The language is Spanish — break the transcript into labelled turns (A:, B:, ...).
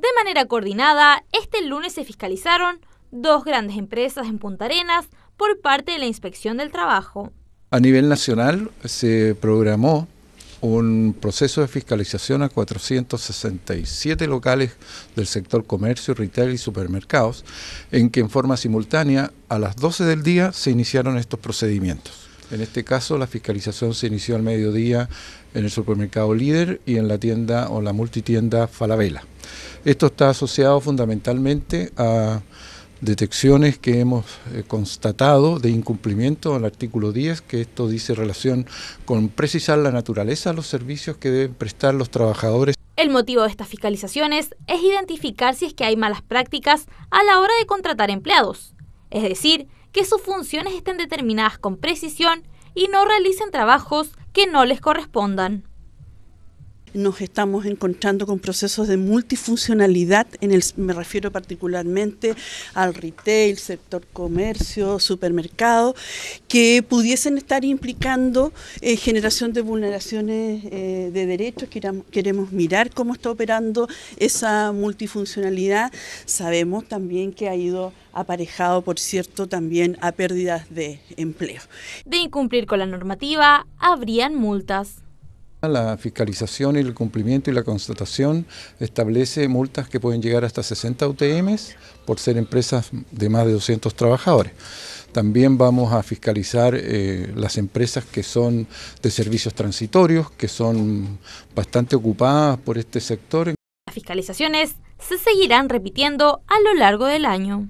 A: De manera coordinada, este lunes se fiscalizaron dos grandes empresas en Punta Arenas por parte de la Inspección del Trabajo.
B: A nivel nacional se programó un proceso de fiscalización a 467 locales del sector comercio, retail y supermercados, en que en forma simultánea a las 12 del día se iniciaron estos procedimientos. En este caso, la fiscalización se inició al mediodía en el supermercado Líder y en la tienda o la multitienda Falabella. Esto está asociado fundamentalmente a detecciones que hemos eh, constatado de incumplimiento al artículo 10, que esto dice relación con precisar la naturaleza de los servicios que deben prestar los trabajadores.
A: El motivo de estas fiscalizaciones es identificar si es que hay malas prácticas a la hora de contratar empleados, es decir, que sus funciones estén determinadas con precisión y no realicen trabajos que no les correspondan
C: nos estamos encontrando con procesos de multifuncionalidad, en el, me refiero particularmente al retail, sector comercio, supermercado, que pudiesen estar implicando eh, generación de vulneraciones eh, de derechos. Queramos, queremos mirar cómo está operando esa multifuncionalidad. Sabemos también que ha ido aparejado, por cierto, también a pérdidas de empleo.
A: De incumplir con la normativa, habrían multas.
B: La fiscalización y el cumplimiento y la constatación establece multas que pueden llegar hasta 60 UTMs por ser empresas de más de 200 trabajadores. También vamos a fiscalizar eh, las empresas que son de servicios transitorios, que son bastante ocupadas por este sector.
A: Las fiscalizaciones se seguirán repitiendo a lo largo del año.